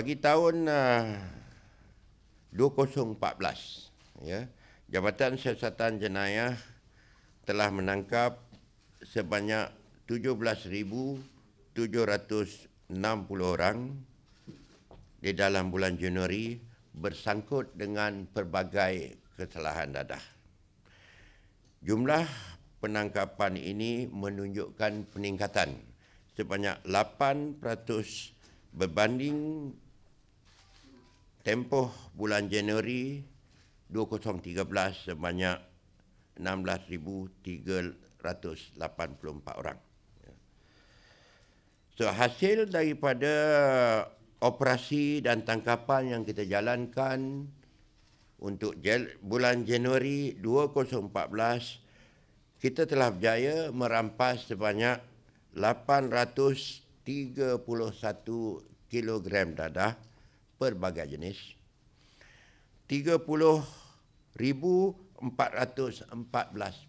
Bagi tahun uh, 2014, ya, Jabatan Siasatan Jenayah telah menangkap sebanyak 17,760 orang di dalam bulan Januari bersangkut dengan pelbagai kesalahan dadah. Jumlah penangkapan ini menunjukkan peningkatan sebanyak 8% berbanding tempoh bulan Januari 2013 sebanyak 16,384 orang. So, hasil daripada operasi dan tangkapan yang kita jalankan untuk bulan Januari 2014, kita telah berjaya merampas sebanyak 831 kilogram dadah pelbagai jenis. 30,414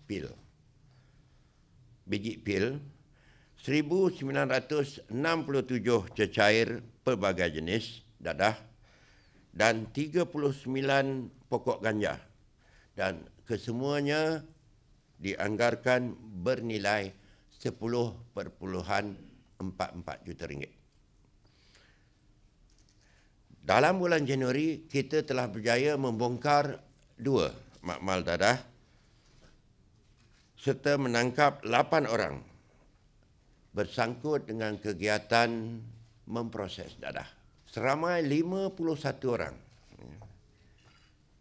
pil. Biji pil. 1,967 cecair pelbagai jenis dadah. Dan 39 pokok ganja. Dan kesemuanya dianggarkan bernilai 10.44 juta ringgit. Dalam bulan Januari, kita telah berjaya membongkar dua makmal dadah serta menangkap lapan orang bersangkut dengan kegiatan memproses dadah. Seramai 51 orang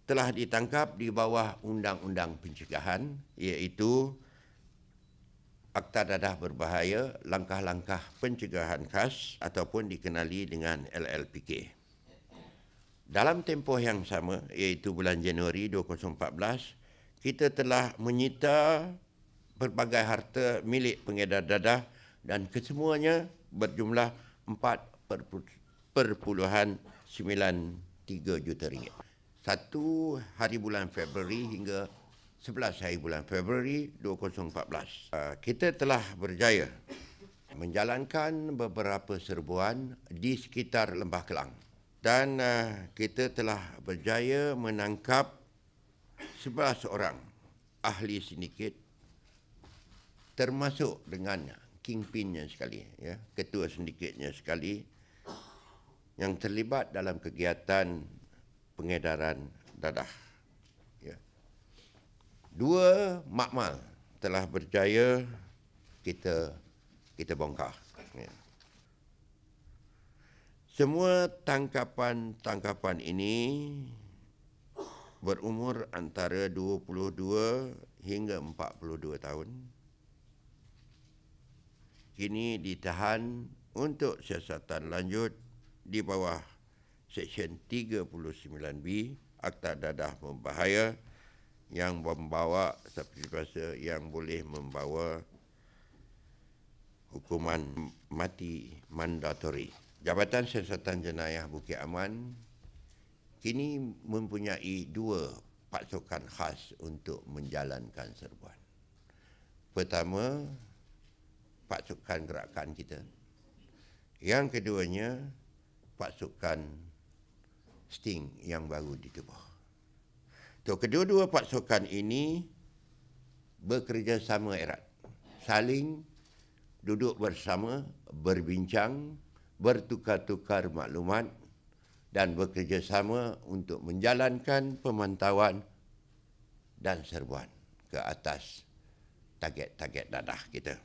telah ditangkap di bawah undang-undang pencegahan iaitu Akta Dadah Berbahaya, langkah-langkah pencegahan khas ataupun dikenali dengan LLPK. Dalam tempoh yang sama, iaitu bulan Januari 2014, kita telah menyita berbagai harta milik pengedar dadah dan kesemuanya berjumlah 4.93 juta ringgit. Satu hari bulan Februari hingga 11 hari bulan Februari 2014. Uh, kita telah berjaya menjalankan beberapa serbuan di sekitar Lembah Kelang dan uh, kita telah berjaya menangkap 11 orang ahli sindiket termasuk dengan kingpinnya sekali ya ketua sindiketnya sekali yang terlibat dalam kegiatan pengedaran dadah dua makmal telah berjaya kita kita bongkar ya. Semua tangkapan-tangkapan ini berumur antara 22 hingga 42 tahun. Kini ditahan untuk siasatan lanjut di bawah Seksyen 39B Akta Dadah Membahaya yang membawa seperti biasa yang boleh membawa hukuman mati mandatori. Jabatan Siasatan Jenayah Bukit Aman kini mempunyai dua pasukan khas untuk menjalankan serbuan. Pertama, pasukan gerakan kita. Yang keduanya, pasukan sting yang baru ditubuh. So, kedua-dua pasukan ini bekerjasama erat. Saling duduk bersama, berbincang, bertukar-tukar maklumat dan bekerjasama untuk menjalankan pemantauan dan serbuan ke atas target-target dadah kita.